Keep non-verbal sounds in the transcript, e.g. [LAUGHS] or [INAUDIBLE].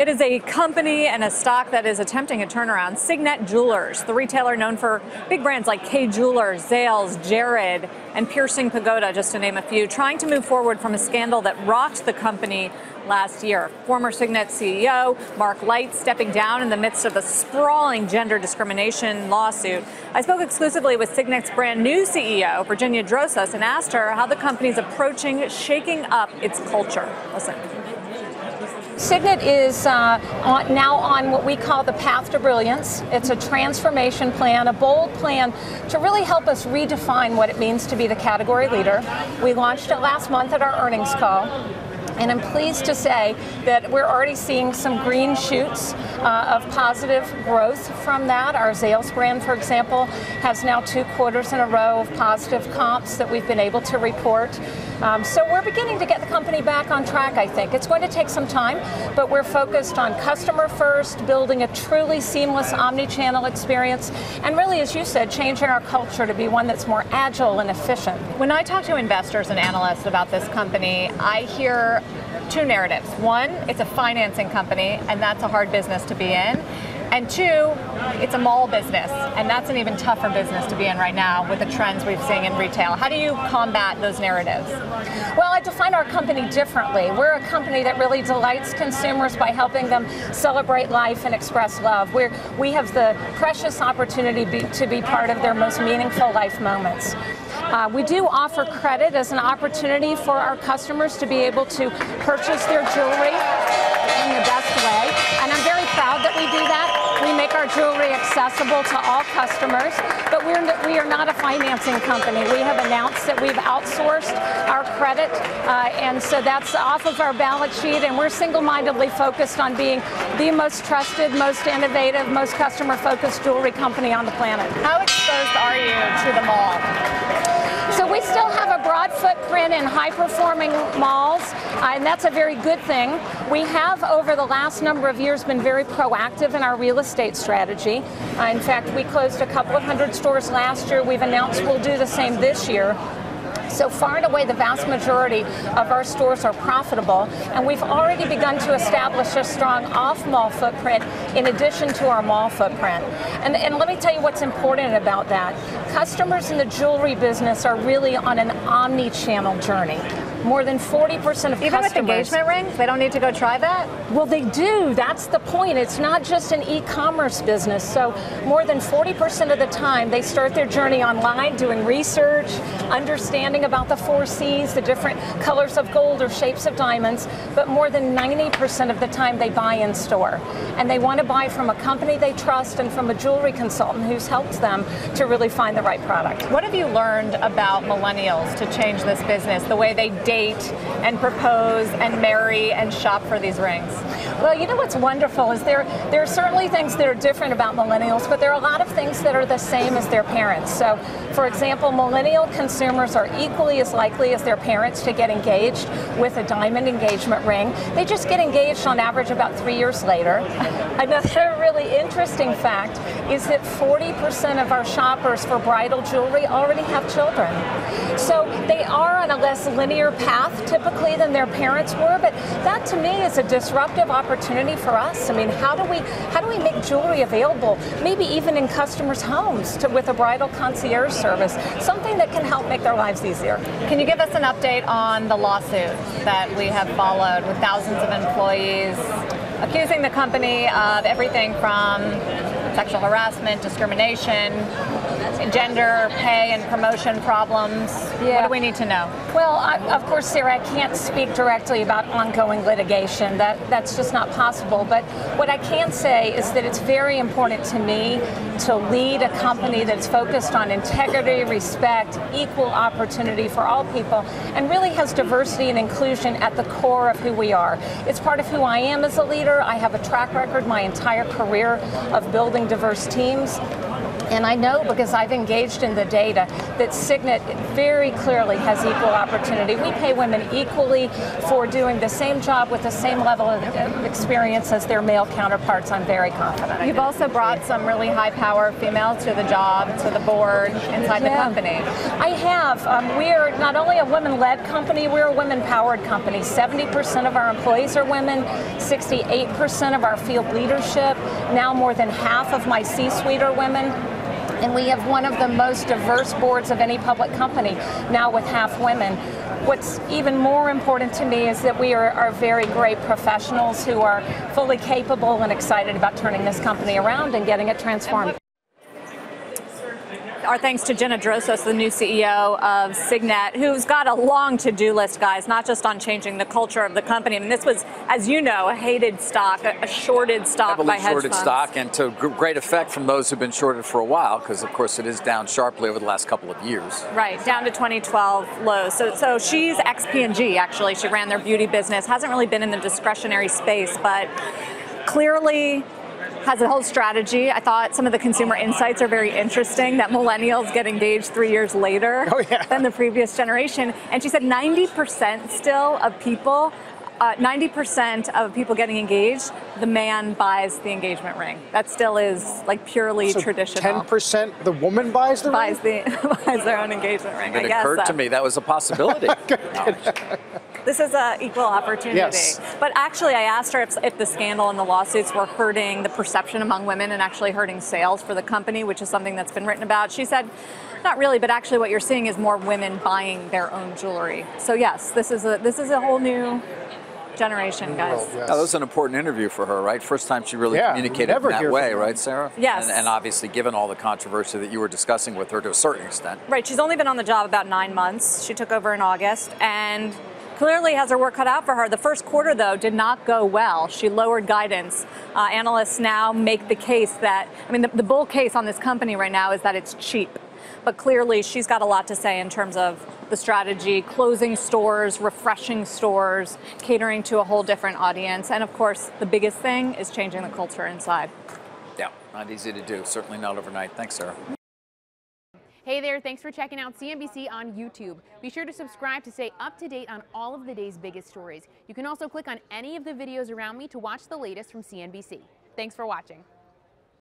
It is a company and a stock that is attempting a turnaround. Signet Jewelers, the retailer known for big brands like Kay Jewelers, Zales, Jared, and Piercing Pagoda, just to name a few, trying to move forward from a scandal that rocked the company last year. Former Signet CEO Mark Light stepping down in the midst of a sprawling gender discrimination lawsuit. I spoke exclusively with Signet's brand new CEO, Virginia Drosos, and asked her how the company is approaching shaking up its culture. Listen. Signet is uh, on, now on what we call the path to brilliance. It's a transformation plan, a bold plan to really help us redefine what it means to be the category leader. We launched it last month at our earnings call. And I'm pleased to say that we're already seeing some green shoots uh, of positive growth from that. Our Zales brand, for example, has now two quarters in a row of positive comps that we've been able to report. Um, so we're beginning to get the company back on track, I think. It's going to take some time, but we're focused on customer first, building a truly seamless omni-channel experience, and really, as you said, changing our culture to be one that's more agile and efficient. When I talk to investors and analysts about this company, I hear two narratives. One, it's a financing company, and that's a hard business to be in. And two, it's a mall business, and that's an even tougher business to be in right now with the trends we've seen in retail. How do you combat those narratives? Well, I define our company differently. We're a company that really delights consumers by helping them celebrate life and express love. We're, we have the precious opportunity be, to be part of their most meaningful life moments. Uh, we do offer credit as an opportunity for our customers to be able to purchase their jewelry in the best way. And I'm very proud that we do that. Make our jewelry accessible to all customers, but we're, we are not a financing company. We have announced that we've outsourced our credit, uh, and so that's off of our balance sheet, and we're single-mindedly focused on being the most trusted, most innovative, most customer-focused jewelry company on the planet. How exposed are you to the mall? We still have a broad footprint in high-performing malls, uh, and that's a very good thing. We have, over the last number of years, been very proactive in our real estate strategy. Uh, in fact, we closed a couple of hundred stores last year. We've announced we'll do the same this year. So far and away, the vast majority of our stores are profitable, and we've already begun to establish a strong off-mall footprint in addition to our mall footprint. And, and let me tell you what's important about that. Customers in the jewelry business are really on an omni-channel journey. More than 40% of Even with engagement rings, they don't need to go try that? Well, they do. That's the point. It's not just an e-commerce business. So more than 40% of the time, they start their journey online doing research, understanding about the four C's, the different colors of gold or shapes of diamonds, but more than 90% of the time they buy in store. And they want to buy from a company they trust and from a jewelry consultant who's helped them to really find the right product. What have you learned about millennials to change this business, the way they date and propose and marry and shop for these rings? Well, you know what's wonderful is there there are certainly things that are different about millennials, but there are a lot of things that are the same as their parents. So, for example, millennial consumers are equally as likely as their parents to get engaged with a diamond engagement ring. They just get engaged on average about three years later. [LAUGHS] Another really interesting fact is that 40% of our shoppers for bridal jewelry already have children. So they are less linear path typically than their parents were, but that to me is a disruptive opportunity for us. I mean, how do we how do we make jewelry available, maybe even in customers' homes to, with a bridal concierge service, something that can help make their lives easier. Can you give us an update on the lawsuit that we have followed with thousands of employees accusing the company of everything from sexual harassment, discrimination, gender pay and promotion problems? Yeah. What do we need to know? Well, I, of course, Sara, I can't speak directly about ongoing litigation. That that's just not possible. But what I can say is that it's very important to me to lead a company that's focused on integrity, respect, equal opportunity for all people, and really has diversity and inclusion at the core of who we are. It's part of who I am as a leader. I have a track record my entire career of building diverse teams And I know because I've engaged in the data that Signet very clearly has equal opportunity. We pay women equally for doing the same job with the same level of experience as their male counterparts. I'm very confident. You've also brought some really high power females to the job, to the board, inside the company. I have. Um, we're not only a women led company, we're a women powered company. 70% of our employees are women, 68% of our field leadership. Now more than half of my C suite are women. And we have one of the most diverse boards of any public company, now with half women. What's even more important to me is that we are, are very great professionals who are fully capable and excited about turning this company around and getting it transformed. Our thanks to Gina Drosos, the new CEO of Signet, who's got a long to-do list, guys, not just on changing the culture of the company. I mean, this was, as you know, a hated stock, a, a shorted stock heavily by hedge shorted funds. stock and to great effect from those who've been shorted for a while because of course it is down sharply over the last couple of years Right, down to 2012 lows. So, so she's ex P&G actually. She ran their beauty business. Hasn't really been in the discretionary space, but clearly has a whole strategy. I thought some of the consumer insights are very interesting. That millennials get engaged three years later Oh, yeah. than the previous generation, and she said 90% still of people. Uh, 90% of people getting engaged, the man buys the engagement ring. That still is like purely So traditional. 10% the woman buys the buys ring? the [LAUGHS] buys their own engagement ring. It guess occurred so. to me that was a possibility [LAUGHS] No. This is an equal opportunity. Yes. But actually, I asked her if, if the scandal and the lawsuits were hurting the perception among women and actually hurting sales for the company, which is something that's been written about. She said, not really, but actually, what you're seeing is more women buying their own jewelry. So yes, this is a this is a whole new generation, guys. Well, yes. Now, that was an important interview for her, right? First time she really Yeah, communicated in that way, right, Sara? Yes. And, and obviously, given all the controversy that you were discussing with her to a certain extent, Right, she's only been on the job about nine months. She took over in August and clearly has her work cut out for her. The first quarter, though, did not go well. She lowered guidance. Uh, analysts now make the case that, I mean, the, the bull case on this company right now is that it's cheap. But clearly, she's got a lot to say in terms of the strategy, closing stores, refreshing stores, catering to a whole different audience. And of course, the biggest thing is changing the culture inside. yeah, not easy to do. Certainly not overnight. Thanks, Sara. Hey there, thanks for checking out CNBC on YouTube. Be sure to subscribe to stay up to date on all of the day's biggest stories. You can also click on any of the videos around me to watch the latest from CNBC. Thanks for watching.